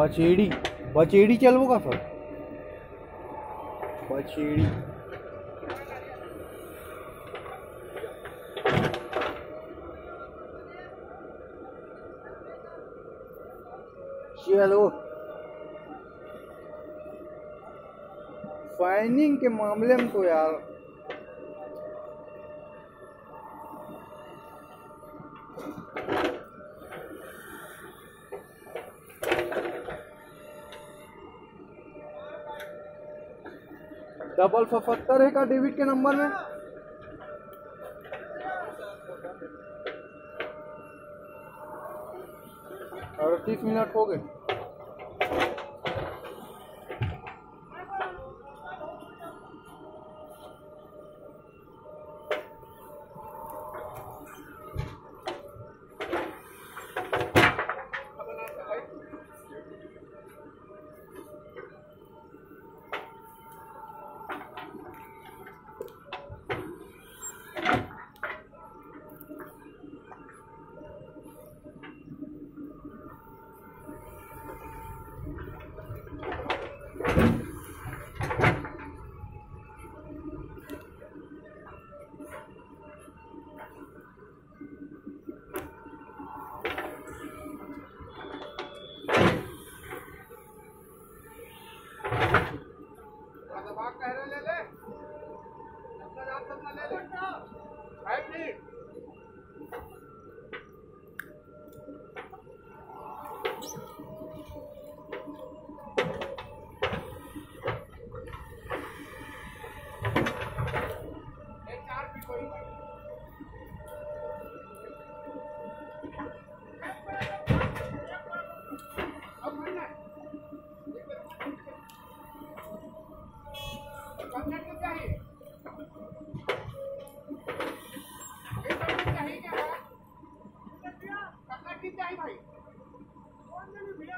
बचेड़ी बचेड़ी चलबो का सर बचेड़ी। चलो। फाइनिंग के मामले में तो यार डबल सतहत्तर है का डेबिट के नंबर में? अड़तीस मिनट हो गए।